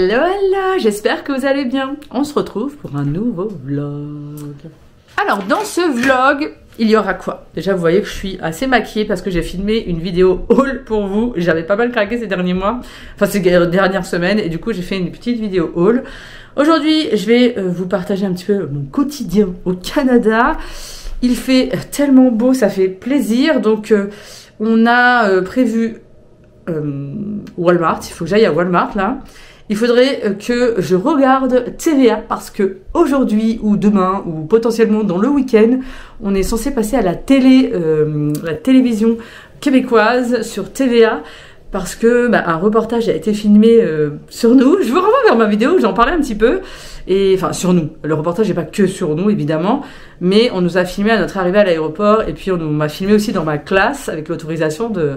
Hello, j'espère que vous allez bien. On se retrouve pour un nouveau vlog. Alors, dans ce vlog, il y aura quoi? Déjà, vous voyez que je suis assez maquillée parce que j'ai filmé une vidéo haul pour vous. J'avais pas mal craqué ces derniers mois, enfin ces dernières semaines, et du coup, j'ai fait une petite vidéo haul. Aujourd'hui, je vais euh, vous partager un petit peu mon quotidien au Canada. Il fait tellement beau, ça fait plaisir. Donc, euh, on a euh, prévu Walmart. Il faut que j'aille à Walmart là il faudrait euh, que je regarde TVA parce que aujourd'hui ou demain ou potentiellement dans le week-end, on est censé passer à la télé, euh, la télévision québécoise sur TVA parce que bah, un reportage a été filmé euh, sur nous. Je vous renvoie vers ma vidéo, j'en parlais un petit peu. Et enfin sur nous. Le reportage n'est pas que sur nous évidemment, mais on nous a filmé à notre arrivée à l'aéroport et puis on m'a filmé aussi dans ma classe avec l'autorisation de,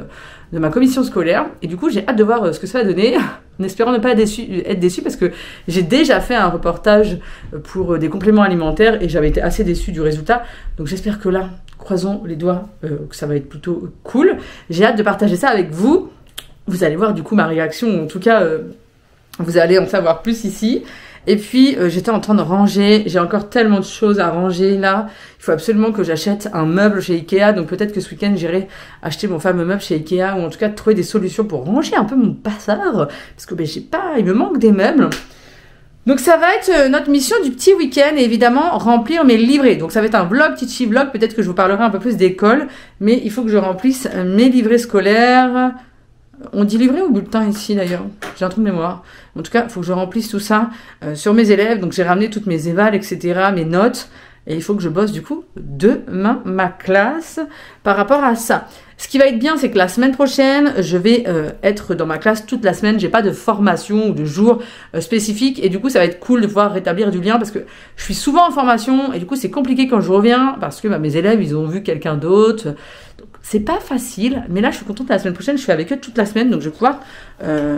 de ma commission scolaire. Et du coup j'ai hâte de voir euh, ce que ça va donner, en espérant ne pas être déçu, parce que j'ai déjà fait un reportage pour euh, des compléments alimentaires et j'avais été assez déçu du résultat. Donc j'espère que là, croisons les doigts, que ça va être plutôt cool. J'ai hâte de partager ça avec vous. Vous allez voir du coup ma réaction, en tout cas, euh, vous allez en savoir plus ici. Et puis euh, j'étais en train de ranger, j'ai encore tellement de choses à ranger là. Il faut absolument que j'achète un meuble chez Ikea, donc peut-être que ce week-end j'irai acheter mon fameux meuble chez Ikea ou en tout cas trouver des solutions pour ranger un peu mon bazar parce que ben, j'ai pas, il me manque des meubles. Donc ça va être euh, notre mission du petit week-end évidemment remplir mes livrets. Donc ça va être un vlog, petit vlog, peut-être que je vous parlerai un peu plus d'école, mais il faut que je remplisse mes livrets scolaires, on dit livret ou bulletin ici d'ailleurs J'ai un trou de mémoire. En tout cas, il faut que je remplisse tout ça euh, sur mes élèves. Donc j'ai ramené toutes mes évals, etc., mes notes. Et il faut que je bosse du coup demain ma classe par rapport à ça. Ce qui va être bien, c'est que la semaine prochaine, je vais euh, être dans ma classe toute la semaine. J'ai pas de formation ou de jour euh, spécifique et du coup, ça va être cool de pouvoir rétablir du lien parce que je suis souvent en formation et du coup, c'est compliqué quand je reviens parce que bah, mes élèves, ils ont vu quelqu'un d'autre. C'est pas facile, mais là, je suis contente. La semaine prochaine, je suis avec eux toute la semaine, donc je vais pouvoir euh,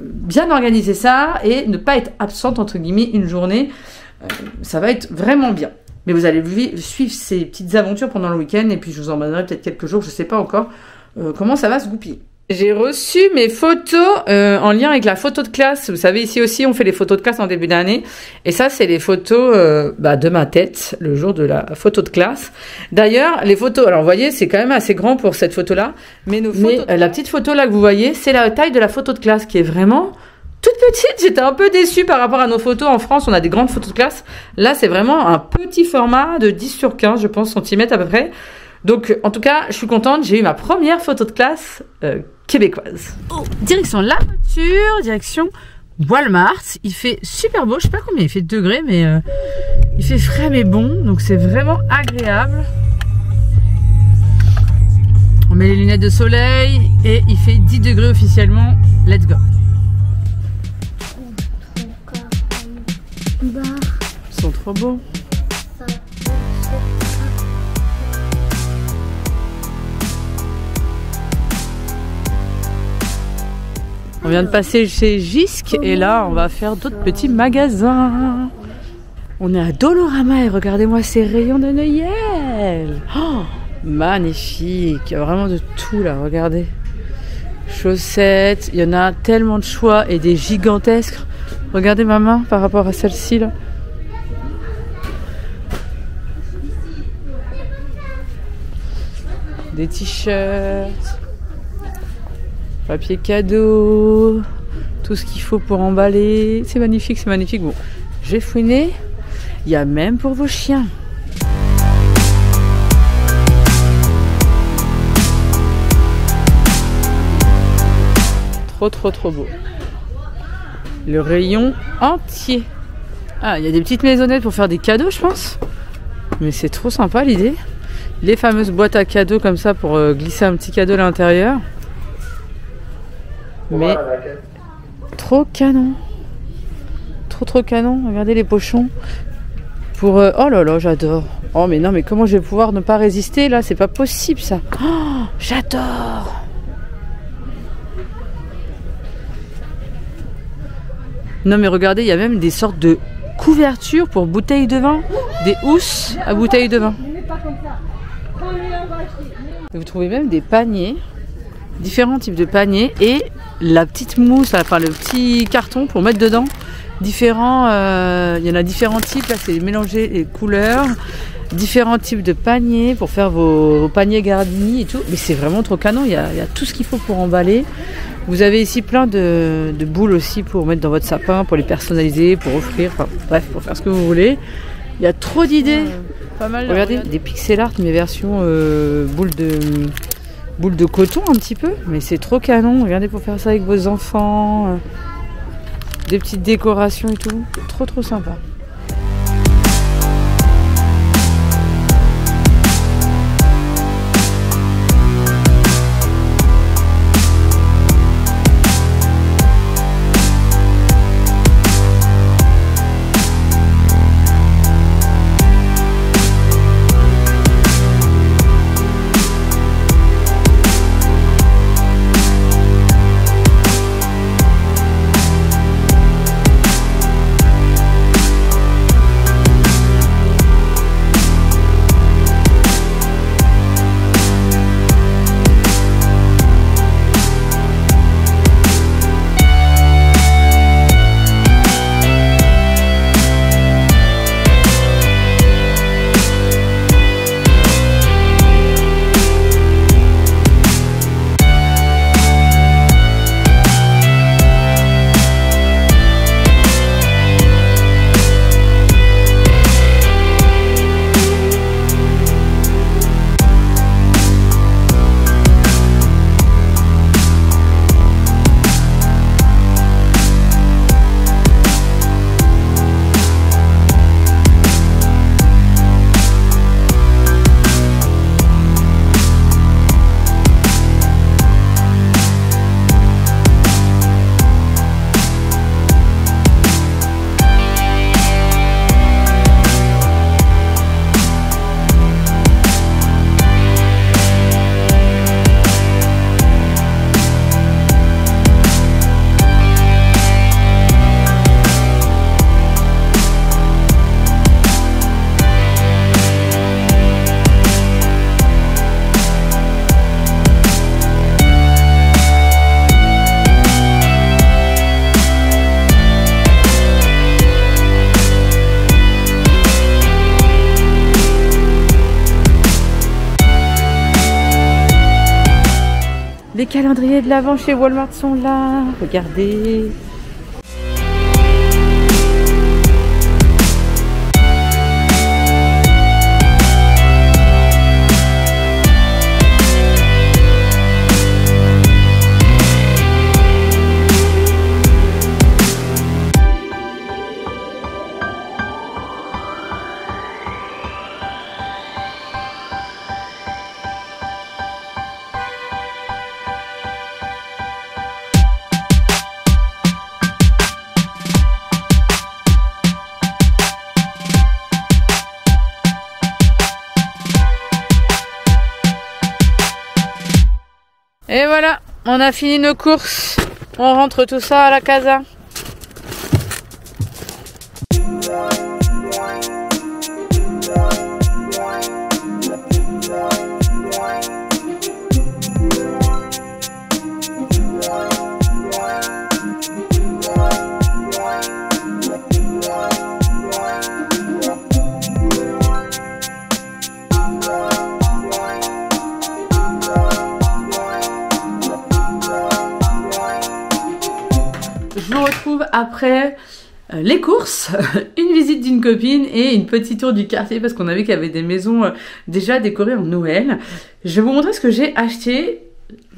bien organiser ça et ne pas être absente entre guillemets une journée. Euh, ça va être vraiment bien. Mais vous allez suivre ces petites aventures pendant le week-end et puis je vous emmènerai peut-être quelques jours, je ne sais pas encore euh, comment ça va se goupiller? J'ai reçu mes photos euh, en lien avec la photo de classe. Vous savez, ici aussi, on fait les photos de classe en début d'année. Et ça, c'est les photos bah, de ma tête, le jour de la photo de classe. D'ailleurs, les photos, alors vous voyez, c'est quand même assez grand pour cette photo-là. Mais, nos mais la petite photo là que vous voyez, c'est la taille de la photo de classe qui est vraiment toute petite. J'étais un peu déçue par rapport à nos photos. En France, on a des grandes photos de classe. Là, c'est vraiment un petit format de 10 sur 15, je pense, centimètres à peu près. Donc, en tout cas, je suis contente. J'ai eu ma première photo de classe euh, québécoise. Oh, direction la voiture, direction Walmart. Il fait super beau. Je sais pas combien il fait de degrés, mais euh, il fait frais mais bon. Donc, c'est vraiment agréable. On met les lunettes de soleil et il fait 10 degrés officiellement. Let's go. Ils sont trop beaux. On vient de passer chez Gisque et là on va faire d'autres petits magasins. On est à Dolorama et regardez-moi ces rayons de Noël. Oh, magnifique, il y a vraiment de tout là, regardez. Chaussettes, il y en a tellement de choix et des gigantesques. Regardez ma main par rapport à celle-ci là. Des t-shirts, papier cadeau, tout ce qu'il faut pour emballer. C'est magnifique, c'est magnifique. Bon, j'ai fouiné. Il y a même pour vos chiens. Trop, trop, trop beau le rayon entier. Ah, il y a des petites maisonnettes pour faire des cadeaux, je pense. Mais c'est trop sympa l'idée. Les fameuses boîtes à cadeaux comme ça pour euh, glisser un petit cadeau à l'intérieur. Mais trop canon. Trop trop canon. Regardez les pochons. Pour euh, oh là là, j'adore. Oh mais non, mais comment je vais pouvoir ne pas résister là? C'est pas possible ça. Oh, j'adore. Non mais regardez, il y a même des sortes de couvertures pour bouteilles de vin, des housses à bouteilles de vin. Vous trouvez même des paniers, différents types de paniers et la petite mousse, enfin le petit carton pour mettre dedans. Différents, euh, il y en a différents types. Là, c'est mélanger les couleurs, différents types de paniers pour faire vos, paniers Gardini et tout. Mais c'est vraiment trop canon. Il y, a, tout ce qu'il faut pour emballer. Vous avez ici plein de, boules aussi pour mettre dans votre sapin, pour les personnaliser, pour offrir, enfin bref, pour faire ce que vous voulez. Il y a trop d'idées. pas mal. Regardez, des pixel art, mais version euh, boule de boule de coton un petit peu, mais c'est trop canon. Regardez pour faire ça avec vos enfants, euh, des petites décorations et tout, trop trop sympa. Calendriers de l'avant chez Walmart sont là. Regardez. On a fini nos courses. On rentre tout ça à la casa. Les courses, une visite d'une copine et une petite tour du quartier parce qu'on a vu qu'il y avait des maisons euh, déjà décorées en Noël. Je vais vous montrer ce que j'ai acheté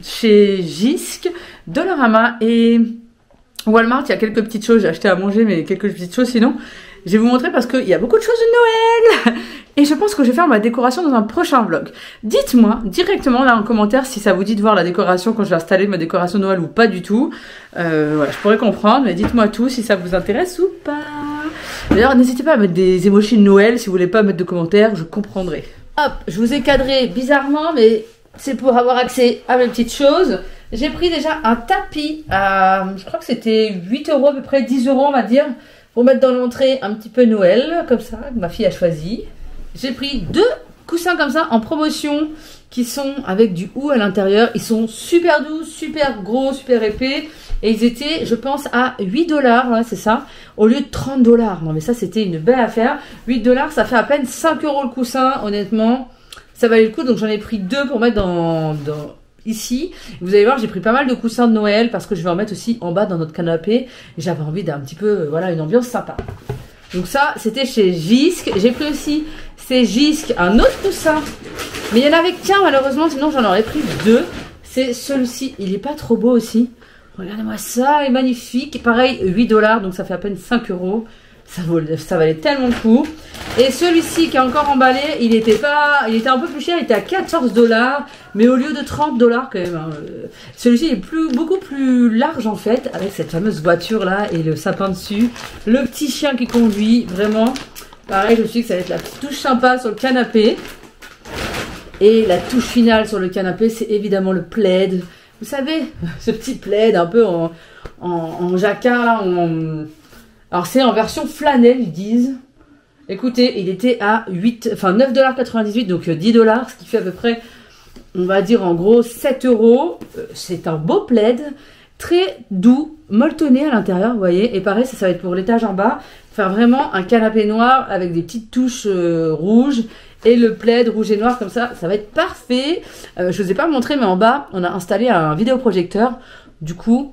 chez Jisc, Dollarama et Walmart. Il y a quelques petites choses, j'ai acheté à manger mais quelques petites choses sinon. Je vais vous montrer parce qu'il y a beaucoup de choses de Noël Et je pense que je vais faire ma décoration dans un prochain vlog. Dites-moi directement là en commentaire si ça vous dit de voir la décoration quand je vais installer ma décoration de Noël ou pas du tout. Euh, voilà, je pourrais comprendre, mais dites-moi tout si ça vous intéresse ou pas. D'ailleurs, n'hésitez pas à mettre des émotions de Noël. Si vous voulez pas mettre de commentaires, je comprendrai. Hop, je vous ai cadré bizarrement, mais c'est pour avoir accès à mes petites choses. J'ai pris déjà un tapis à, je crois que c'était 8 euros à peu près, 10 euros on va dire pour mettre dans l'entrée un petit peu Noël, comme ça, que ma fille a choisi. J'ai pris deux coussins comme ça en promotion qui sont avec du hou à l'intérieur. Ils sont super doux, super gros, super épais. Et ils étaient, je pense, à 8 dollars, c'est ça, au lieu de 30 dollars. Non mais ça c'était une belle affaire. 8 dollars, ça fait à peine 5 euros le coussin, honnêtement. Ça valait le coup, donc j'en ai pris deux pour mettre dans, dans ici. Vous allez voir, j'ai pris pas mal de coussins de Noël parce que je vais en mettre aussi en bas dans notre canapé. J'avais envie d'un petit peu, euh, voilà, une ambiance sympa. Donc ça, c'était chez Gisque. J'ai pris aussi, c'est Gisque, un autre coussin. Mais il y en avait qu'un malheureusement, sinon j'en aurais pris deux. C'est celui-ci. Il est pas trop beau aussi. Regardez-moi ça, il est magnifique. Pareil, 8 dollars, donc ça fait à peine 5 euros. Ça, valait tellement le coup. Et celui-ci qui est encore emballé, il était pas, il était un peu plus cher, il était à 14 dollars, mais au lieu de 30 dollars quand même. Hein. Celui-ci est beaucoup plus large en fait, avec cette fameuse voiture là et le sapin dessus. Le petit chien qui conduit, vraiment. Pareil, je me suis dit que ça va être la petite touche sympa sur le canapé. Et la touche finale sur le canapé, c'est évidemment le plaid. Vous savez, ce petit plaid un peu en, en, en jacquard, en... Alors c'est en version flanelle, ils disent. Écoutez, il était à 8, enfin 9,98$, donc 10$, euh, ce qui fait à peu près, on va dire en gros 7 euros. Euh, c'est un beau plaid, très doux, molletonné à l'intérieur, vous voyez. Et pareil, ça, ça va être pour l'étage en bas. Faire vraiment un canapé noir avec des petites touches euh, rouges et le plaid rouge et noir comme ça, ça va être parfait. Euh, je vous ai pas montré, mais en bas, on a installé un vidéoprojecteur. Du coup,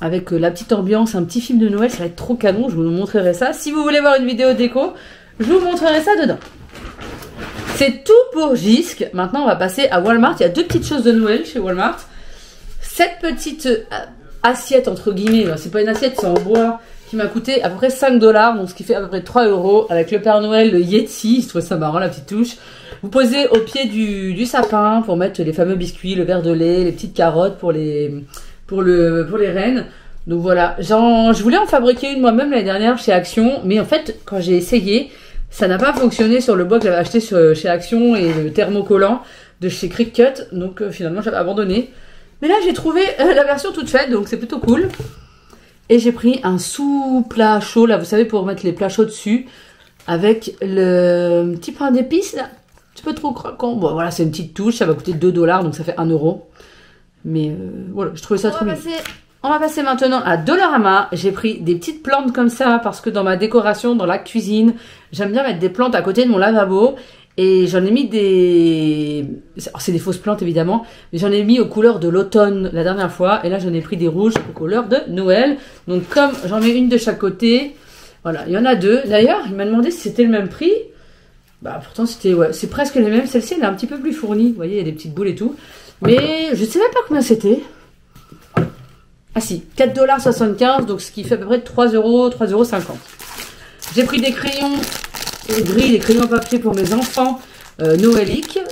avec euh, la petite ambiance, un petit film de Noël, ça va être trop canon. Je vous montrerai ça. Si vous voulez voir une vidéo déco, je vous montrerai ça dedans. C'est tout pour Gisque. Maintenant, on va passer à Walmart. Il y a deux petites choses de Noël chez Walmart. Cette petite euh, assiette, entre guillemets, c'est pas une assiette, c'est en bois qui m'a coûté à peu près 5 dollars, donc ce qui fait à peu près 3 euros, avec le Père Noël, le Yeti, je trouve ça marrant la petite touche. Vous posez au pied du, sapin pour mettre les fameux biscuits, le verre de lait, les petites carottes pour les, pour le, pour les rennes. Donc voilà, je voulais en fabriquer une moi-même l'année dernière chez Action, mais en fait, quand j'ai essayé, ça n'a pas fonctionné sur le bois que j'avais acheté chez Action et le thermocollant de chez Cricut, donc euh, finalement j'avais abandonné. Mais là j'ai trouvé euh, la version toute faite, donc c'est plutôt cool. Et j'ai pris un sous-plat chaud, là, vous savez, pour mettre les plats chauds dessus, avec le petit pain d'épices, là. Un petit peu trop croquant. Bon, voilà, c'est une petite touche, ça va coûter 2 dollars, donc ça fait 1 euro. Mais euh, voilà, je trouvais ça trop bien. On va passer maintenant à Dollarama. J'ai pris des petites plantes comme ça parce que dans ma décoration, dans la cuisine, j'aime bien mettre des plantes à côté de mon lavabo. Et j'en ai mis des... C'est des fausses plantes évidemment, mais j'en ai mis aux couleurs de l'automne la dernière fois. Et là j'en ai pris des rouges aux couleurs de Noël. Donc comme j'en mets une de chaque côté, voilà, il y en a deux. D'ailleurs, il m'a demandé si c'était le même prix. Bah pourtant c'était... Ouais, c'est presque les mêmes. Celle-ci elle est un petit peu plus fournie. Vous voyez, il y a des petites boules et tout. Mais je ne sais même pas combien c'était. Ah si, 4,75$, donc ce qui fait à peu près 3 euros, 3,50€. euros. J'ai pris des crayons gris, des crayons à papier pour mes enfants euh.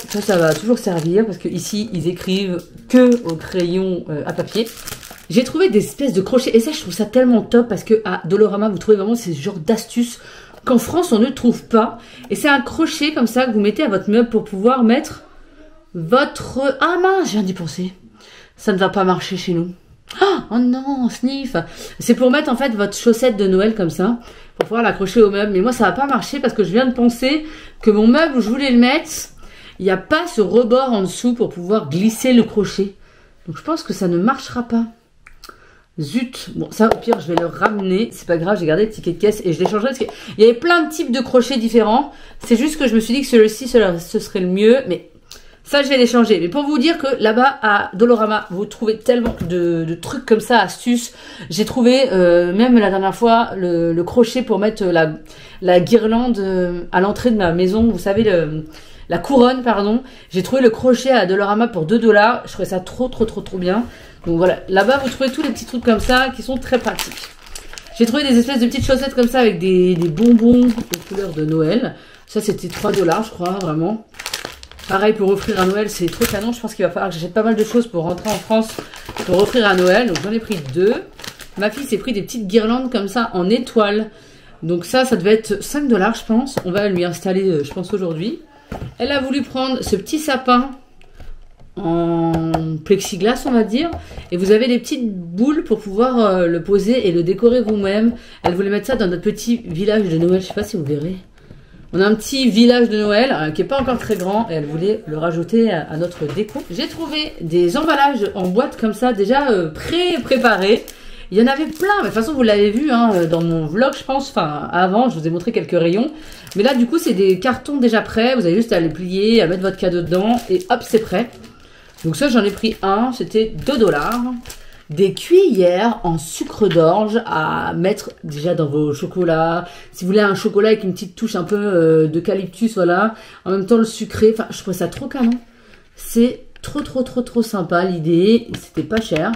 Ça, ça va toujours servir parce que ici, ils écrivent que au crayon euh, à papier. J'ai trouvé des espèces de crochets et ça, je trouve ça tellement top parce que à Dolorama, vous trouvez vraiment ces genres d'astuces qu'en France, on ne trouve pas. Et c'est un crochet comme ça que vous mettez à votre meuble pour pouvoir mettre votre... Ah mince, je viens d'y penser. Ça ne va pas marcher chez nous. Oh non, sniff C'est pour mettre en fait votre chaussette de Noël comme ça, pour pouvoir l'accrocher au meuble. Mais moi ça va pas marcher parce que je viens de penser que mon meuble où je voulais le mettre, il n'y a pas ce rebord en dessous pour pouvoir glisser le crochet. Donc je pense que ça ne marchera pas. Zut Bon ça au pire je vais le ramener, c'est pas grave, j'ai gardé le ticket de caisse et je changé parce qu'il y avait plein de types de crochets différents. C'est juste que je me suis dit que celui-ci ce serait le mieux, mais ça, je vais les changer. Mais pour vous dire que là-bas, à Dolorama, vous trouvez tellement de, trucs comme ça, astuces. J'ai trouvé, euh, même la dernière fois, le, crochet pour mettre la, la guirlande euh, à l'entrée de ma maison. Vous savez, la couronne, pardon. J'ai trouvé le crochet à Dolorama pour 2 dollars. Je trouvais ça trop, trop, trop, trop bien. Donc voilà, là-bas, vous trouvez tous les petits trucs comme ça qui sont très pratiques. J'ai trouvé des espèces de petites chaussettes comme ça avec des, bonbons aux couleurs de Noël. Ça, c'était 3 dollars, je crois, vraiment. Pareil pour offrir à Noël, c'est trop canon. Je pense qu'il va falloir que j'achète pas mal de choses pour rentrer en France pour offrir à Noël. Donc j'en ai pris deux. Ma fille s'est pris des petites guirlandes comme ça en étoiles. Donc ça, ça devait être 5 dollars, je pense. On va lui installer, euh, je pense, aujourd'hui. Elle a voulu prendre ce petit sapin en plexiglas, on va dire. Et vous avez des petites boules pour pouvoir euh, le poser et le décorer vous-même. Elle voulait mettre ça dans notre petit village de Noël. Je sais pas si vous verrez. On a un petit village de Noël euh, qui est pas encore très grand et elle voulait le rajouter à, notre déco. J'ai trouvé des emballages en boîte comme ça déjà euh, pré-préparés. Il y en avait plein, mais de toute façon vous l'avez vu hein, euh, dans mon vlog je pense, enfin avant je vous ai montré quelques rayons. Mais là du coup c'est des cartons déjà prêts, vous avez juste à les plier, à mettre votre cadeau dedans et hop c'est prêt. Donc ça j'en ai pris un, c'était 2 dollars des cuillères en sucre d'orge à mettre déjà dans vos chocolats. Si vous voulez un chocolat avec une petite touche un peu euh, d'eucalyptus, voilà. En même temps le sucré, enfin je trouve ça trop canon. C'est trop trop trop trop sympa l'idée. C'était pas cher.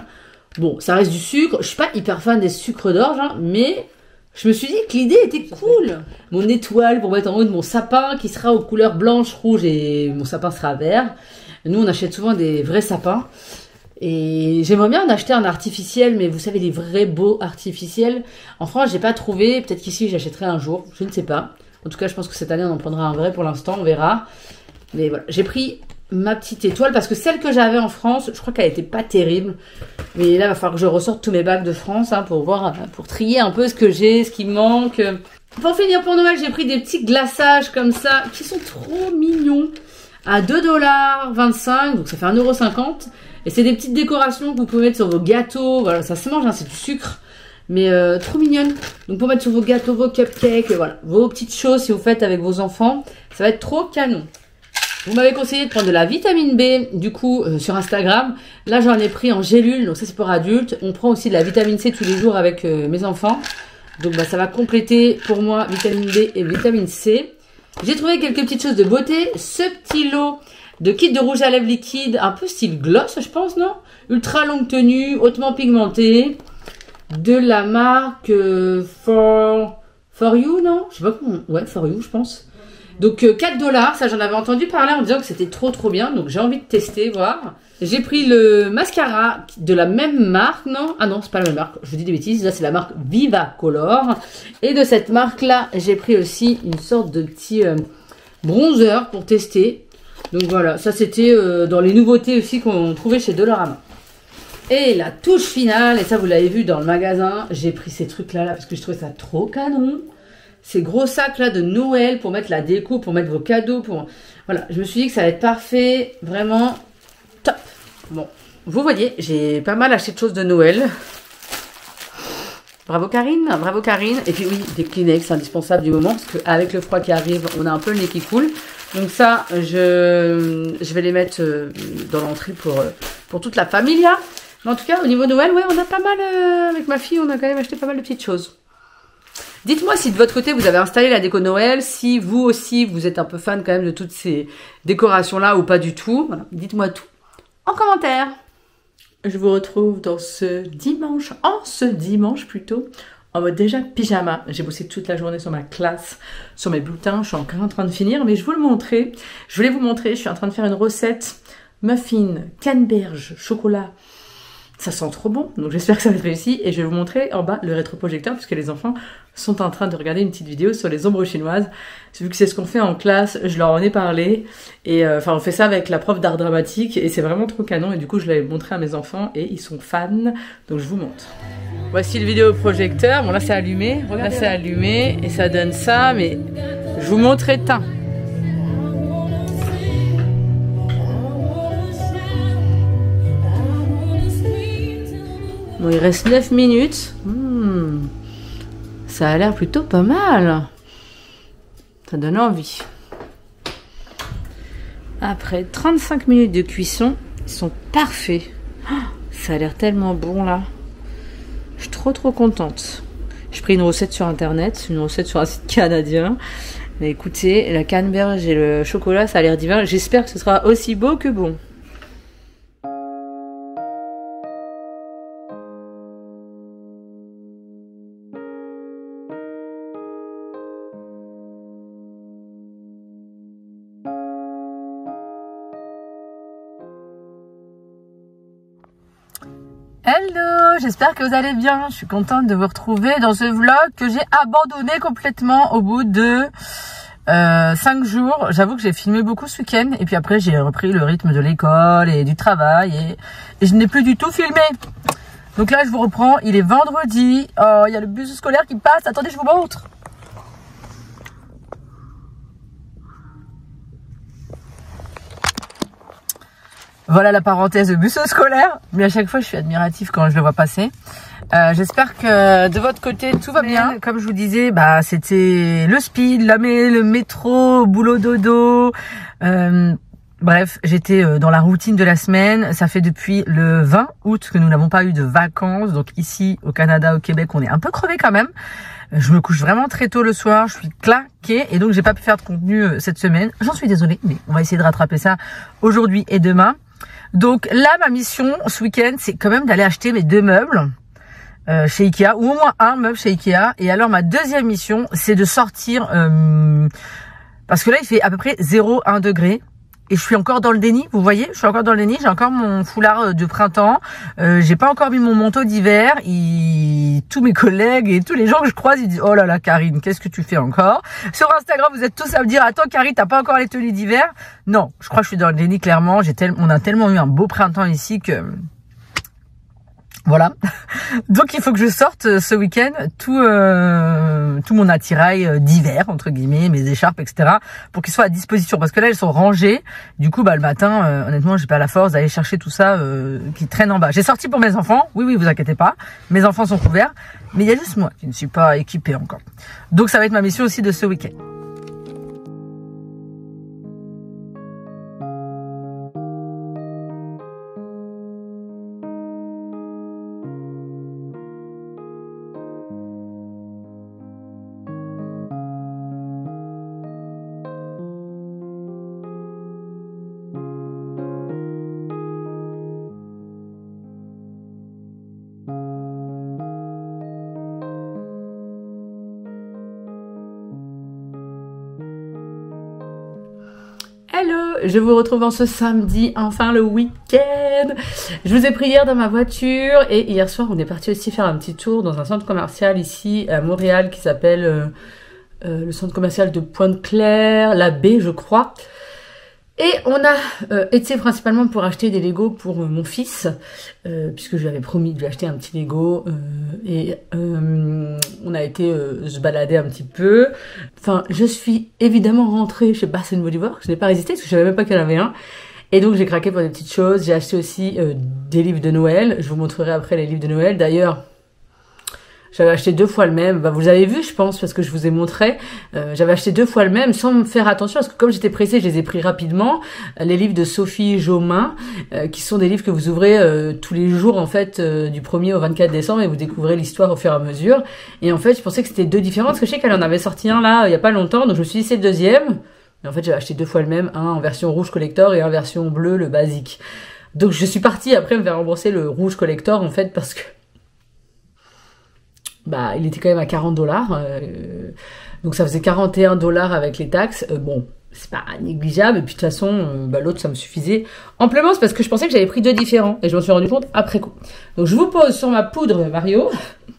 Bon, ça reste du sucre. Je suis pas hyper fan des sucres d'orge, hein, mais je me suis dit que l'idée était cool. Mon étoile pour mettre en haut de mon sapin qui sera aux couleurs blanche, rouge et mon sapin sera vert. Nous, on achète souvent des vrais sapins. Et j'aimerais bien en acheter un artificiel, mais vous savez, des vrais beaux artificiels. En France, j'ai pas trouvé. Peut-être qu'ici, j'achèterai un jour. Je ne sais pas. En tout cas, je pense que cette année, on en prendra un vrai pour l'instant. On verra. Mais voilà, j'ai pris ma petite étoile parce que celle que j'avais en France, je crois qu'elle était pas terrible. Mais là, il va falloir que je ressorte tous mes bacs de France hein, pour voir, pour trier un peu ce que j'ai, ce qui manque. Pour finir pour Noël, j'ai pris des petits glaçages comme ça qui sont trop mignons à 2,25$, donc ça fait 1,50$. Et c'est des petites décorations que vous pouvez mettre sur vos gâteaux. Voilà, ça se mange, hein, c'est du sucre. Mais euh, trop mignonne. Donc pour mettre sur vos gâteaux, vos cupcakes, voilà, vos petites choses si vous faites avec vos enfants. Ça va être trop canon. Vous m'avez conseillé de prendre de la vitamine B, du coup, euh, sur Instagram. Là, j'en ai pris en gélule, donc ça c'est pour adultes. On prend aussi de la vitamine C tous les jours avec euh, mes enfants. Donc bah, ça va compléter pour moi vitamine B et vitamine C. J'ai trouvé quelques petites choses de beauté. Ce petit lot de kit de rouge à lèvres liquide, un peu style gloss, je pense, non? Ultra longue tenue, hautement pigmentée, de la marque euh, For, For You, non? Je sais pas comment... Ouais, For You, je pense. Donc 4 euh, dollars, ça j'en avais entendu parler en disant que c'était trop trop bien, donc j'ai envie de tester, voir. J'ai pris le mascara de la même marque, non? Ah non, c'est pas la même marque, je dis des bêtises, là c'est la marque Viva Color. Et de cette marque là, j'ai pris aussi une sorte de petit euh, bronzer pour tester. Donc voilà, ça c'était euh, dans les nouveautés aussi qu'on trouvait chez Dollarama. Et la touche finale, et ça vous l'avez vu dans le magasin, j'ai pris ces trucs là, là parce que je trouvais ça trop canon. Ces gros sacs là de Noël pour mettre la déco, pour mettre vos cadeaux, pour... Voilà, je me suis dit que ça allait être parfait, vraiment top. Bon, vous voyez, j'ai pas mal acheté de choses de Noël. Bravo Karine, bravo Karine. Et puis oui, des Kleenex indispensables du moment, parce qu'avec le froid qui arrive, on a un peu le nez qui coule. Donc ça, je, vais les mettre euh, dans l'entrée pour, euh, pour toute la familia. Mais en tout cas, au niveau Noël, ouais, on a pas mal, euh, avec ma fille, on a quand même acheté pas mal de petites choses. Dites-moi si de votre côté vous avez installé la déco Noël, si vous aussi vous êtes un peu fan quand même de toutes ces décorations-là ou pas du tout. Dites-moi tout en commentaire. Je vous retrouve dans ce dimanche, en ce dimanche plutôt, en mode déjà pyjama. J'ai bossé toute la journée sur ma classe, sur mes bulletins. Je suis encore en train de finir, mais je vous le montrer. Je voulais vous montrer, je suis en train de faire une recette muffin, canneberge, chocolat. Ça sent trop bon, donc j'espère que ça va être réussi. Et je vais vous montrer en bas le rétroprojecteur, puisque les enfants sont en train de regarder une petite vidéo sur les ombres chinoises. Vu que c'est ce qu'on fait en classe, je leur en ai parlé. Et euh, enfin, on fait ça avec la prof d'art dramatique, et c'est vraiment trop canon. Et du coup, je l'avais montré à mes enfants, et ils sont fans. Donc je vous montre. Voici le vidéoprojecteur. Bon, là, c'est allumé. Là, c'est allumé. Et ça donne ça. Mais je vous montre éteint. Bon, il reste 9 minutes. Hmm. Ça a l'air plutôt pas mal. Ça donne envie. Après 35 minutes de cuisson, ils sont parfaits. Oh, ça a l'air tellement bon là. Je suis trop trop contente. J'ai pris une recette sur internet, une recette sur un site canadien. Mais écoutez, la canneberge et le chocolat, ça a l'air divin. J'espère que ce sera aussi beau que bon. J'espère que vous allez bien. Je suis contente de vous retrouver dans ce vlog que j'ai abandonné complètement au bout de euh, 5 jours. J'avoue que j'ai filmé beaucoup ce week-end et puis après j'ai repris le rythme de l'école et du travail et, je n'ai plus du tout filmé. Donc là je vous reprends, il est vendredi, oh, il y a le bus scolaire qui passe, attendez je vous montre. Voilà la parenthèse de bus scolaire. Mais à chaque fois, je suis admiratif quand je le vois passer. Euh, J'espère que de votre côté tout va bien. Comme je vous disais, bah c'était le speed, la le métro, boulot dodo. Euh, bref, j'étais euh, dans la routine de la semaine. Ça fait depuis le 20 août que nous n'avons pas eu de vacances. Donc ici au Canada, au Québec, on est un peu crevé quand même. Je me couche vraiment très tôt le soir, je suis claquée et donc j'ai pas pu faire de contenu euh, cette semaine. J'en suis désolée, mais on va essayer de rattraper ça aujourd'hui et demain. Donc là, ma mission ce week-end, c'est quand même d'aller acheter mes deux meubles. Euh, chez Ikea ou au moins un meuble chez Ikea et alors ma deuxième mission c'est de sortir euh, parce que là il fait à peu près 0,1 degré et je suis encore dans le déni, vous voyez, je suis encore dans le déni, j'ai encore mon foulard euh, de printemps, euh, j'ai pas encore mis mon manteau d'hiver, tous mes collègues et tous les gens que je croise, ils disent "Oh là là Karine, qu'est-ce que tu fais encore? Sur Instagram, vous êtes tous à me dire "Attends Karine, t'as pas encore les tenues d'hiver? Non, je crois que je suis dans le déni clairement, on a tellement eu un beau printemps ici que voilà. Donc il faut que je sorte euh, ce week-end tout euh, tout mon attirail euh, d'hiver entre guillemets, mes écharpes, etc. pour qu'ils soient à disposition parce que là elles sont rangées. Du coup bah le matin, euh, honnêtement j'ai pas la force d'aller chercher tout ça qui traîne en bas. J'ai sorti pour mes enfants. Oui oui vous inquiétez pas, mes enfants sont couverts, mais il y a juste moi qui ne suis pas équipée encore. Donc ça va être ma mission aussi de ce week-end. Je vous retrouve en ce samedi, enfin le week-end. Je vous ai pris hier dans ma voiture et hier soir on est parti aussi faire un petit tour dans un centre commercial ici à Montréal qui s'appelle euh, euh, le centre commercial de Pointe-Claire, la baie je crois. Et on a euh, été principalement pour acheter des Lego pour euh, mon fils, euh, puisque je lui avais promis de lui acheter un petit Lego. et on a été se balader un petit peu. Enfin, je suis évidemment rentrée chez Bass Body Works. Je n'ai pas résisté parce que je savais même pas qu'elle avait un. Et donc j'ai craqué pour des petites choses. J'ai acheté aussi des livres de Noël. Je vous montrerai après les livres de Noël. D'ailleurs, j'avais acheté deux fois le même. Bah, vous avez vu, je pense, parce que je vous ai montré. Euh, j'avais acheté deux fois le même sans me faire attention, parce que comme j'étais pressée, je les ai pris rapidement. Les livres de Sophie Jomain, euh, qui sont des livres que vous ouvrez euh, tous les jours, en fait, du 1er au 24 décembre, et vous découvrez l'histoire au fur et à mesure. Et en fait, je pensais que c'était deux différents, parce que je sais qu'elle en avait sorti un là, il y a pas longtemps, donc je me suis dit c'est le deuxième. Mais en fait, j'avais acheté deux fois le même, un en version rouge collector et un en version bleue, le basique. Donc je suis partie après me faire rembourser le rouge collector, en fait, parce que bah, il était quand même à 40 dollars. Euh, donc ça faisait 41 dollars avec les taxes. Euh, bon, c'est pas négligeable. Et puis de toute façon, euh, bah, l'autre, ça me suffisait amplement. C'est parce que je pensais que j'avais pris deux différents. Et je m'en suis rendu compte après coup. Donc je vous pose sur ma poudre Mario.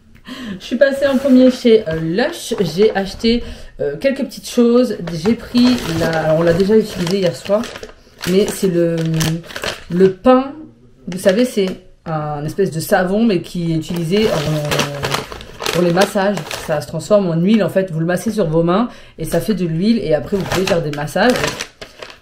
je suis passée en premier chez Lush. J'ai acheté quelques petites choses. J'ai pris, la, alors on l'a déjà utilisé hier soir. Mais c'est le, le pain. Vous savez, c'est un espèce de savon, mais qui est utilisé en pour les massages. Ça se transforme en huile. En fait, vous le massez sur vos mains et ça fait de l'huile. Et après, vous pouvez faire des massages.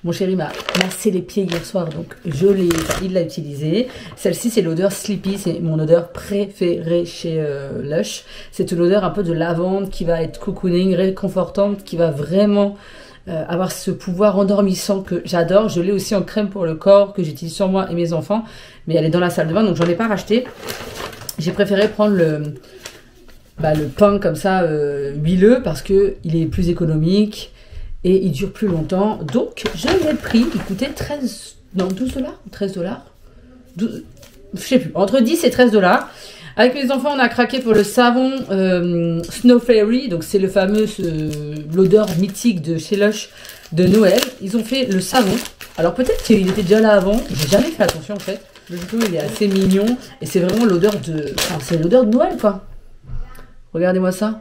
Mon chéri m'a massé les pieds hier soir, donc je l'ai, il l'a utilisé. Celle-ci, c'est l'odeur Sleepy, c'est mon odeur préférée chez euh, Lush. C'est une odeur un peu de lavande qui va être cocooning, réconfortante, qui va vraiment euh, avoir ce pouvoir endormissant que j'adore. Je l'ai aussi en crème pour le corps que j'utilise sur moi et mes enfants, mais elle est dans la salle de bain, donc j'en ai pas racheté. J'ai préféré prendre le, bah, le pain comme ça euh, huileux parce que il est plus économique et il dure plus longtemps. Donc je l'ai pris, il coûtait 13, non 12 dollars 13 dollars Je sais plus, entre 10 et 13 dollars. Avec mes enfants, on a craqué pour le savon euh, Snow Fairy, donc c'est le fameux, l'odeur mythique de chez Lush de Noël. Ils ont fait le savon. Alors peut-être qu'il était déjà là avant, j'ai jamais fait attention en fait. Le coup, il est assez mignon et c'est vraiment l'odeur de, enfin, c'est l'odeur de Noël quoi. Regardez-moi ça.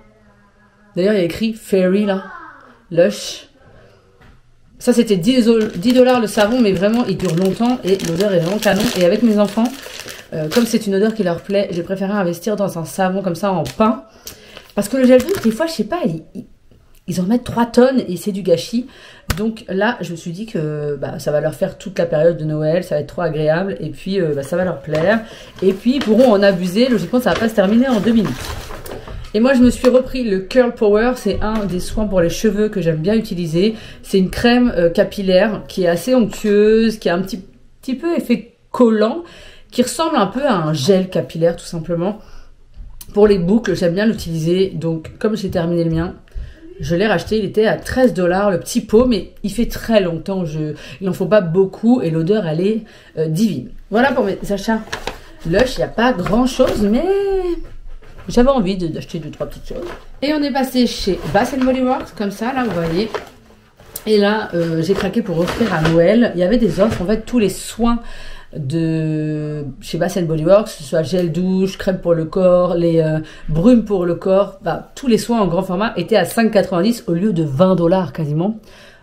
D'ailleurs, il y a écrit Fairy là. Lush. Ça, c'était 10 dollars le savon, mais vraiment, il dure longtemps et l'odeur est vraiment canon. Et avec mes enfants, euh, comme c'est une odeur qui leur plaît, j'ai préféré investir dans un savon comme ça en pain. Parce que le gel douche, des fois, je sais pas, il, ils en mettent 3 tonnes et c'est du gâchis. Donc là, je me suis dit que bah, ça va leur faire toute la période de Noël, ça va être trop agréable et puis euh, bah, ça va leur plaire. Et puis ils pourront en abuser, logiquement ça va pas se terminer en deux minutes. Et moi, je me suis repris le Curl Power. C'est un des soins pour les cheveux que j'aime bien utiliser. C'est une crème euh, capillaire qui est assez onctueuse, qui a un petit, petit peu effet collant, qui ressemble un peu à un gel capillaire tout simplement. Pour les boucles, j'aime bien l'utiliser. Donc, comme j'ai terminé le mien, je l'ai racheté. Il était à 13 dollars le petit pot, mais il fait très longtemps. Je... Il n'en faut pas beaucoup et l'odeur, elle est euh, divine. Voilà pour mes achats. Lush, il n'y a pas grand chose, mais j'avais envie d'acheter deux, trois petites choses. Et on est passé chez Bath Body Works, comme ça, là, vous voyez. Et là, euh, j'ai craqué pour offrir à Noël. Il y avait des offres, en fait, tous les soins de chez Bath Body Works, que ce soit gel douche, crème pour le corps, les euh, brumes pour le corps, tous les soins en grand format étaient à 5,90 au lieu de 20 dollars quasiment.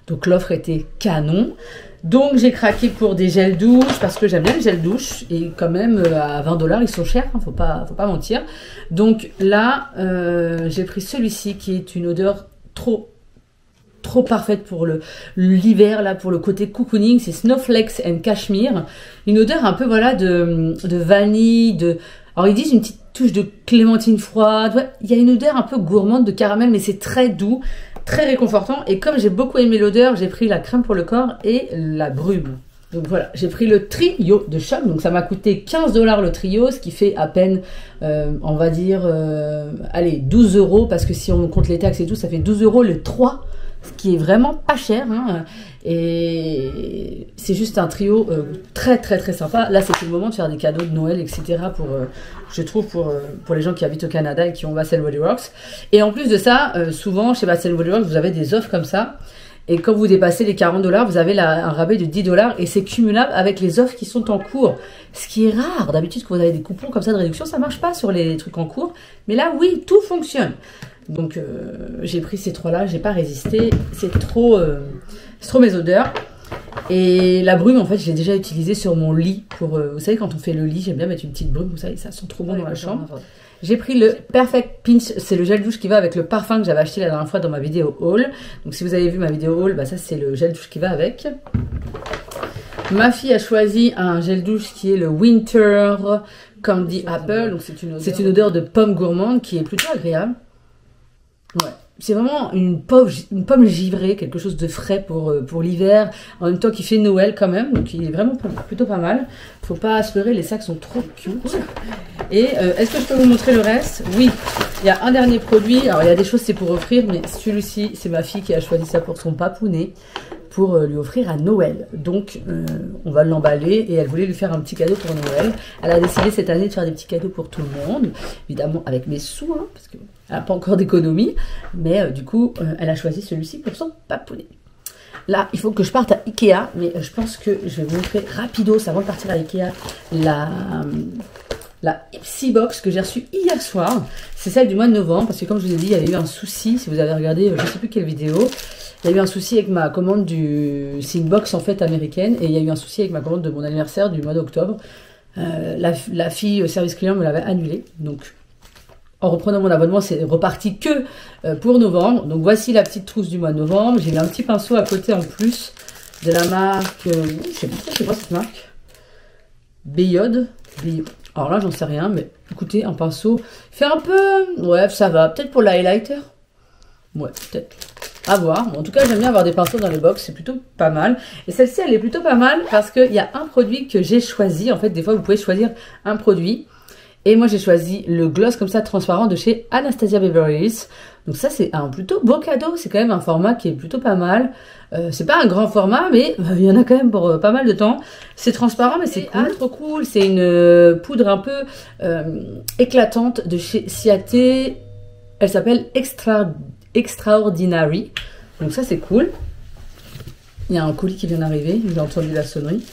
Donc l'offre était canon. Donc j'ai craqué pour des gels douche parce que j'aime bien les gels douche et quand même euh, à 20 dollars ils sont chers, hein, faut pas faut pas mentir. Donc là euh, j'ai pris celui-ci qui est une odeur trop trop parfaite pour l'hiver là pour le côté cocooning, c'est Snowflakes and Cashmere, une odeur un peu voilà de, de vanille, de alors ils disent une petite touche de clémentine froide, il y a une odeur un peu gourmande de caramel mais c'est très doux très réconfortant. Et comme j'ai beaucoup aimé l'odeur, j'ai pris la crème pour le corps et la brume. Donc voilà, j'ai pris le trio de choc, donc ça m'a coûté 15 dollars le trio, ce qui fait à peine, euh, on va dire, euh, allez, 12 euros, parce que si on compte les taxes et tout, ça fait 12 euros le 3 qui est vraiment pas cher. Hein. Et c'est juste un trio euh, très très très sympa. Là, c'est le moment de faire des cadeaux de Noël, etc. Pour, euh, je trouve, pour, euh, pour les gens qui habitent au Canada et qui ont Bassel Body Works. Et en plus de ça, souvent chez Bassel Body Works, vous avez des offres comme ça. Et quand vous dépassez les 40 dollars, vous avez un rabais de 10 dollars et c'est cumulable avec les offres qui sont en cours. Ce qui est rare. D'habitude, quand vous avez des coupons comme ça de réduction, ça marche pas sur les trucs en cours. Mais là, oui, tout fonctionne. Donc euh, j'ai pris ces trois-là, j'ai pas résisté. C'est trop, euh, trop mes odeurs. Et la brume, en fait, je l'ai déjà utilisée sur mon lit. Pour, euh, vous savez, quand on fait le lit, j'aime bien mettre une petite brume, vous savez, ça sent trop bon dans la chambre. J'ai pris le Perfect Pinch, c'est le gel douche qui va avec le parfum que j'avais acheté la dernière fois dans ma vidéo haul. Donc si vous avez vu ma vidéo haul, bah ça c'est le gel douche qui va avec. Ma fille a choisi un gel douche qui est le Winter Candy Apple. Donc c'est une, une odeur de pomme gourmande qui est plutôt agréable. C'est vraiment une pomme, givrée, quelque chose de frais pour, euh, pour l'hiver, en même temps qu'il fait Noël quand même, donc il est vraiment plutôt pas mal. Faut pas se les sacs sont trop cute. Et euh, est-ce que je peux vous montrer le reste? Oui, il y a un dernier produit, alors il y a des choses c'est pour offrir, mais celui-ci, c'est ma fille qui a choisi ça pour son papounet pour euh, lui offrir à Noël. Donc, on va l'emballer et elle voulait lui faire un petit cadeau pour Noël. Elle a décidé cette année de faire des petits cadeaux pour tout le monde, évidemment avec mes sous, hein, parce que elle n'a pas encore d'économie, mais euh, du coup, euh, elle a choisi celui-ci pour son papounet. Là, il faut que je parte à Ikea, mais euh, je pense que je vais vous montrer rapidos avant de partir à Ikea la, la Ipsy Box que j'ai reçue hier soir. C'est celle du mois de novembre, parce que comme je vous ai dit, il y avait eu un souci, si vous avez regardé, je ne sais plus quelle vidéo, il y a eu un souci avec ma commande du... C'est une box en fait américaine, et il y a eu un souci avec ma commande de mon anniversaire du mois d'octobre. la, fille service client me l'avait annulé, donc en reprenant mon abonnement, c'est reparti que euh, pour novembre. Donc voici la petite trousse du mois de novembre. J'ai mis un petit pinceau à côté en plus de la marque, euh, je sais pas, je sais cette marque. Bayod. Alors là, j'en sais rien, mais écoutez, un pinceau fait un peu, ouais, ça va. Peut-être pour l'highlighter. Ouais, peut-être. À voir. en tout cas, j'aime bien avoir des pinceaux dans les box, c'est plutôt pas mal. Et celle-ci, elle est plutôt pas mal parce qu'il y a un produit que j'ai choisi. En fait, des fois, vous pouvez choisir un produit et moi, j'ai choisi le gloss comme ça transparent de chez Anastasia Beverly Hills. Donc ça, c'est un plutôt beau cadeau. C'est quand même un format qui est plutôt pas mal. Euh, c'est pas un grand format, mais il y en a quand même pour euh, pas mal de temps. C'est transparent, mais c'est cool. trop cool. C'est une euh, poudre un peu éclatante de chez Ciaté. Elle s'appelle Extra, Extraordinary. Donc ça, c'est cool. Il y a un colis qui vient d'arriver. J'ai entendu la sonnerie.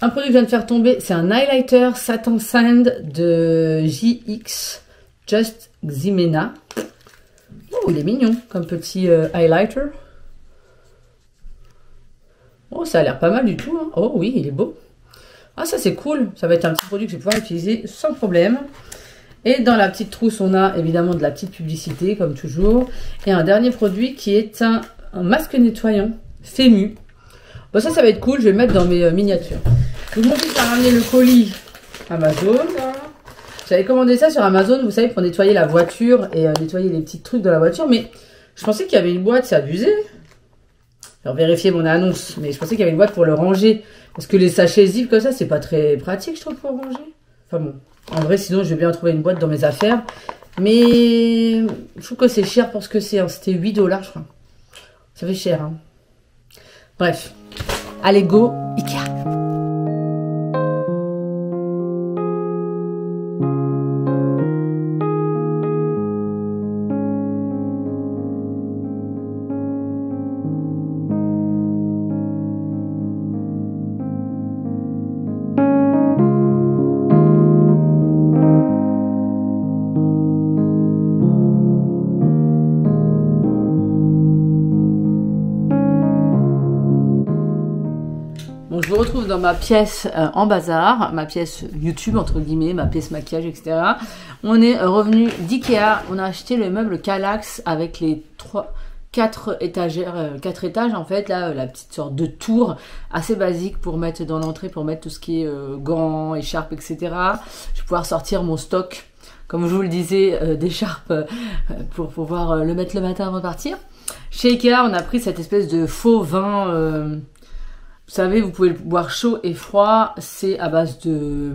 Un produit que je viens de faire tomber, c'est un highlighter Satin Sand de JX Just Ximena. Oh, il est mignon comme petit euh, highlighter. Oh, ça a l'air pas mal du tout. Hein. Oh oui, il est beau. Ah, ça c'est cool. Ça va être un petit produit que je vais pouvoir utiliser sans problème. Et dans la petite trousse, on a évidemment de la petite publicité, comme toujours. Et un dernier produit qui est un, masque nettoyant Femu. Bon, ça, ça va être cool. Je vais le mettre dans mes euh, miniatures. Donc, mon fils a ramené le colis Amazon. J'avais commandé ça sur Amazon, vous savez, pour nettoyer la voiture et euh, nettoyer les petits trucs de la voiture. Mais je pensais qu'il y avait une boîte, c'est abusé. Alors, vérifier mon annonce. Mais je pensais qu'il y avait une boîte pour le ranger. Parce que les sachets zip comme ça, c'est pas très pratique, je trouve, pour ranger. Enfin bon. En vrai, sinon, je vais bien trouver une boîte dans mes affaires. Mais je trouve que c'est cher pour ce que c'est. Hein. C'était 8 dollars, je crois. Ça fait cher. Hein. Bref. Allez, go, Ikea. Ma pièce euh, en bazar, ma pièce YouTube entre guillemets, ma pièce maquillage, etc. On est revenu d'Ikea, on a acheté le meuble Calax avec les trois, quatre étagères, euh, quatre étages en fait, là, la petite sorte de tour assez basique pour mettre dans l'entrée, pour mettre tout ce qui est euh, gants, écharpes, etc. Je vais pouvoir sortir mon stock, comme je vous le disais, d'écharpes pour pouvoir le mettre le matin avant de partir. Chez Ikea, on a pris cette espèce de faux vin vous savez, vous pouvez le boire chaud et froid. C'est à base de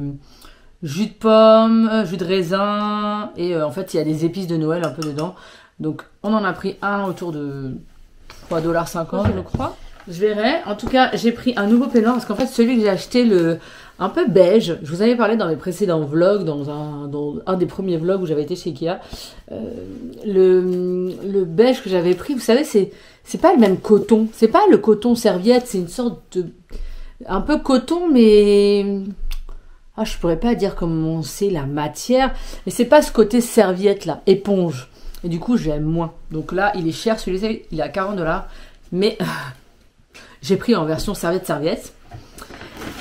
jus de pomme, jus de raisin. Et euh, en fait, il y a des épices de Noël un peu dedans. Donc, on en a pris un autour de 3,50$, je crois. Je verrai. En tout cas, j'ai pris un nouveau peignoir parce qu'en fait, celui que j'ai acheté, le un peu beige, je vous avais parlé dans mes précédents vlogs, dans un, dans un des premiers vlogs où j'avais été chez Ikea. Euh, le beige que j'avais pris, vous savez, c'est c'est pas le même coton. C'est pas le coton serviette, c'est une sorte de. un peu coton, mais. Ah, je pourrais pas dire comment c'est la matière, mais c'est pas ce côté serviette là, éponge. Et du coup, j'aime moins. Donc là, il est cher, celui-là, il est à 40 dollars. Mais j'ai pris en version serviette-serviette.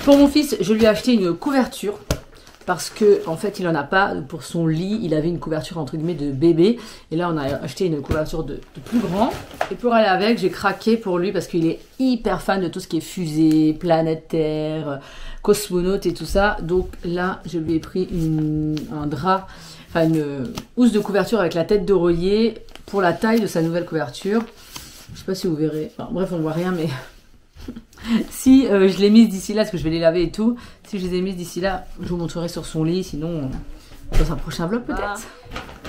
Pour mon fils, je lui ai acheté une couverture parce que en fait il en a pas. Pour son lit il avait une couverture entre guillemets de bébé. Et là on a acheté une couverture de, plus grand. Et pour aller avec j'ai craqué pour lui parce qu'il est hyper fan de tout ce qui est fusée planète terre cosmonaute et tout ça. Donc là je lui ai pris un drap enfin une housse de couverture avec la tête d'oreiller pour la taille de sa nouvelle couverture. Je sais pas si vous verrez. Bref on voit rien mais si euh, je l'ai mise d'ici là, parce que je vais les laver et tout, si je les ai mises d'ici là, je vous montrerai sur son lit, sinon dans un prochain vlog peut-être.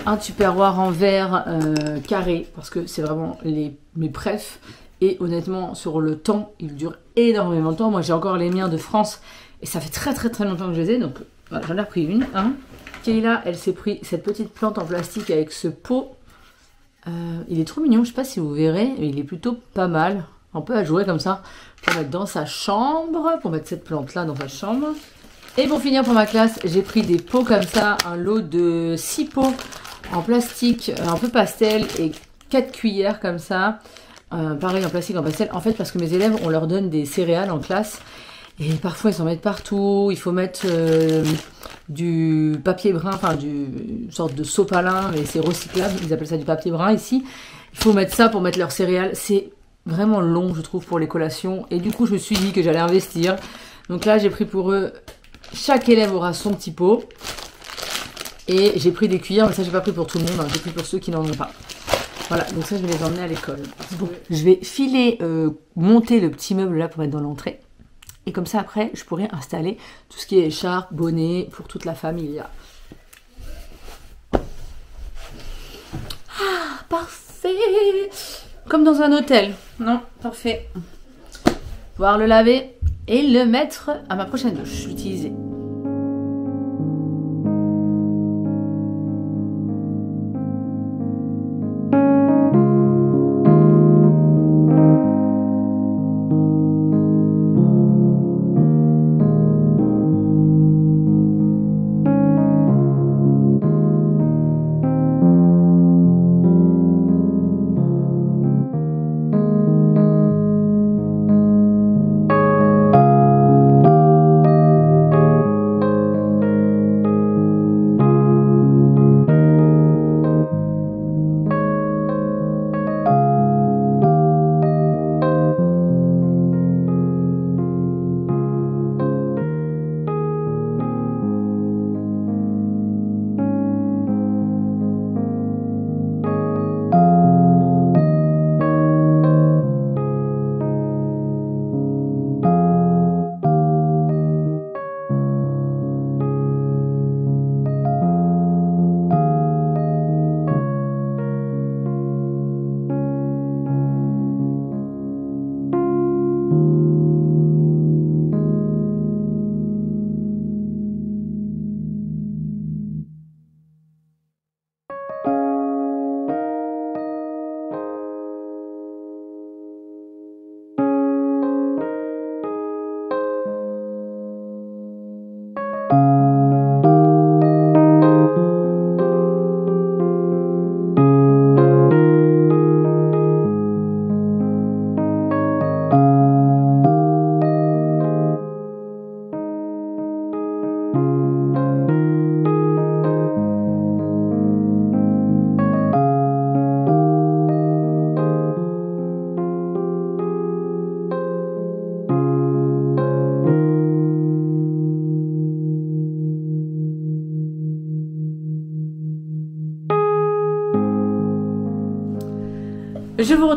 Ah. Un tupperware en verre euh, carré, parce que c'est vraiment les, mes prefs. Et honnêtement, sur le temps, il dure énormément de temps. Moi, j'ai encore les miens de France, et ça fait très très très longtemps que je les ai, donc voilà, j'en ai repris une. Hein. Kayla, elle s'est pris cette petite plante en plastique avec ce pot. Euh, il est trop mignon, je sais pas si vous verrez, mais il est plutôt pas mal. On peut jouer comme ça pour mettre dans sa chambre, pour mettre cette plante-là dans sa chambre. Et pour finir pour ma classe, j'ai pris des pots comme ça, un lot de 6 pots en plastique un peu pastel et 4 cuillères comme ça. Euh, pareil en plastique, en pastel. En fait, parce que mes élèves, on leur donne des céréales en classe. Et parfois, ils s'en mettent partout. Il faut mettre euh, du papier brun, enfin, du, une sorte de sopalin, mais c'est recyclable. Ils appellent ça du papier brun ici. Il faut mettre ça pour mettre leurs céréales. C'est vraiment long, je trouve, pour les collations. Et du coup, je me suis dit que j'allais investir. Donc là, j'ai pris pour eux, chaque élève aura son petit pot. Et j'ai pris des cuillères, mais ça, j'ai pas pris pour tout le monde. Hein. J'ai pris pour ceux qui n'en ont pas. Voilà, donc ça, je vais les emmener à l'école. je vais filer, euh, monter le petit meuble là pour mettre dans l'entrée. Et comme ça, après, je pourrai installer tout ce qui est écharpe, bonnet, pour toute la famille. Ah, parfait comme dans un hôtel. Non, parfait. Pouvoir le laver et le mettre à ma prochaine douche. L'utiliser.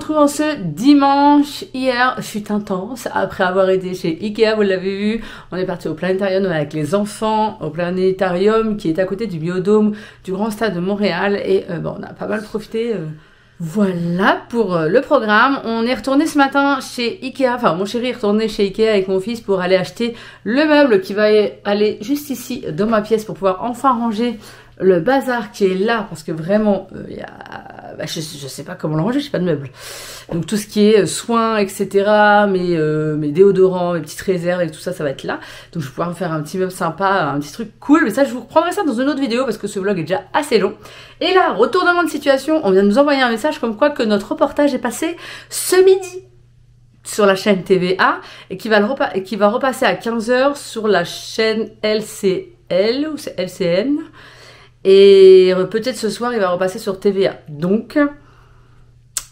Retrouve en ce dimanche. Hier, chute intense. Après avoir été chez Ikea, vous l'avez vu, on est parti au planétarium avec les enfants, au planétarium qui est à côté du biodôme du Grand Stade de Montréal. Et euh, bon, on a pas mal profité. euh. Voilà pour euh, le programme. On est retourné ce matin chez Ikea. Enfin, mon chéri est retourné chez Ikea avec mon fils pour aller acheter le meuble qui va aller juste ici dans ma pièce pour pouvoir enfin ranger le bazar qui est là parce que vraiment il y a bah, je, sais pas comment le ranger j'ai pas de meubles. Donc tout ce qui est euh, soins etc mes, euh, mes déodorants mes petites réserves et tout ça ça va être là. Donc je vais pouvoir faire un petit meuble sympa un petit truc cool. Mais ça je vous reprendrai ça dans une autre vidéo parce que ce vlog est déjà assez long. Et là retournement de situation. On vient de nous envoyer un message comme quoi que notre reportage est passé ce midi sur la chaîne TVA et qui va, et qui va repasser à 15h sur la chaîne LCL ou c'est LCN et peut-être ce soir, il va repasser sur TVA. Donc,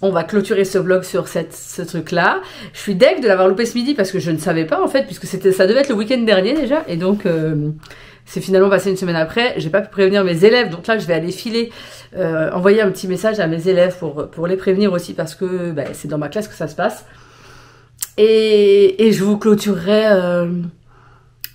on va clôturer ce vlog sur ce truc-là. Je suis deg de l'avoir loupé ce midi parce que je ne savais pas en fait, puisque ça devait être le week-end dernier déjà. Et donc, euh, c'est finalement passé une semaine après. J'ai pas pu prévenir mes élèves. Donc là, je vais aller filer, euh, envoyer un petit message à mes élèves pour, les prévenir aussi parce que bah, c'est dans ma classe que ça se passe. Et, et je vous clôturerai euh,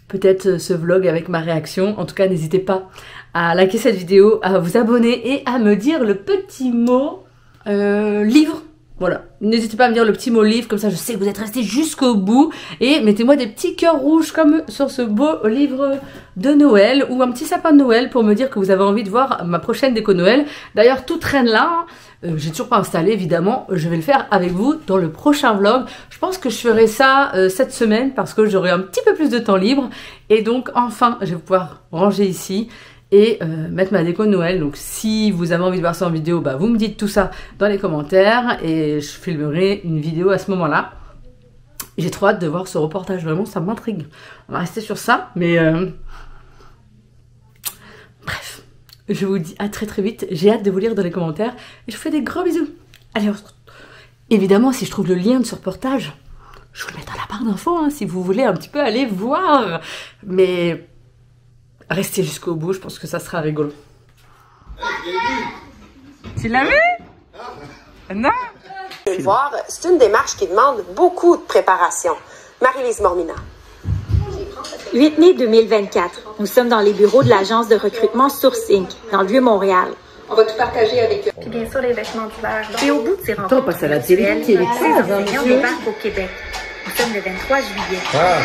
peut-être ce vlog avec ma réaction. En tout cas, n'hésitez pas à liker cette vidéo, à vous abonner et à me dire le petit mot euh, livre. Voilà, n'hésitez pas à me dire le petit mot livre, comme ça je sais que vous êtes restés jusqu'au bout. Et mettez-moi des petits cœurs rouges comme sur ce beau livre de Noël ou un petit sapin de Noël pour me dire que vous avez envie de voir ma prochaine déco Noël. D'ailleurs, tout traîne là. hein. Euh, J'ai toujours pas installé, évidemment. Je vais le faire avec vous dans le prochain vlog. Je pense que je ferai ça euh, cette semaine parce que j'aurai un petit peu plus de temps libre. Et donc, enfin, je vais pouvoir ranger ici et euh, mettre ma déco de Noël. Donc si vous avez envie de voir ça en vidéo, bah, vous me dites tout ça dans les commentaires et je filmerai une vidéo à ce moment-là. J'ai trop hâte de voir ce reportage, vraiment ça m'intrigue. On va rester sur ça, mais euh, bref, je vous dis à très très vite. J'ai hâte de vous lire dans les commentaires et je vous fais des gros bisous. Allez, on se retrouve. Évidemment, si je trouve le lien de ce reportage, je vous le mets dans la barre d'infos hein, si vous voulez un petit peu aller voir. Mais Restez jusqu'au bout, je pense que ça sera rigolo. Tu l'as vu? Non? Le voir, c'est une démarche qui demande beaucoup de préparation. Marie-Lise Mormina. 8 mai 2024. Nous sommes dans les bureaux de l'agence de recrutement Source Inc. dans le Vieux-Montréal. On va tout partager avec eux. Puis bien sûr les vêtements d'hiver. Et au bout de ces rencontres, Attends, passe à la télé, virtuelles, télé, les hein, enseignants monsieur. débarquent au Québec. Le 23 juillet. Ah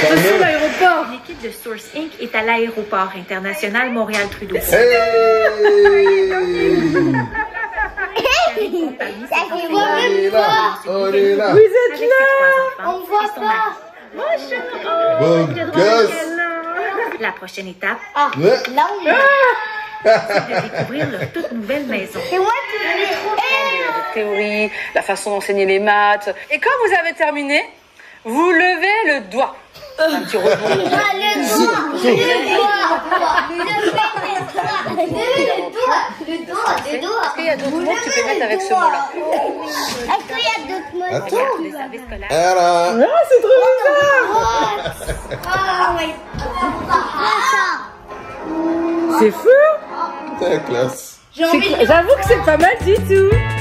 C'est l'aéroport L'équipe de Source Inc. est à l'aéroport international Montréal-Trudeau. Ça fait voir même pas. On est là. Vous êtes enfants On voit pas. Oh, Bon gosse. La prochaine étape, Ah, là on est. c'est de découvrir leur toute nouvelle maison. C'est moi trop Théorie, la façon d'enseigner les maths. Et quand vous avez terminé, vous levez le doigt. Un petit rebond. Ah, le doigt, le doigt, le doigt, le doigt, le doigt, le doigt. Est-ce qu'il y a d'autres mots que tu peux mettre avec ce mot-là Est-ce qu'il y a d'autres mots Attends. Le service scolaire. Alors, Ah, c'est trop bizarre Ah, oui. C'est fou. C'est la classe. J'avoue que c'est pas mal du tout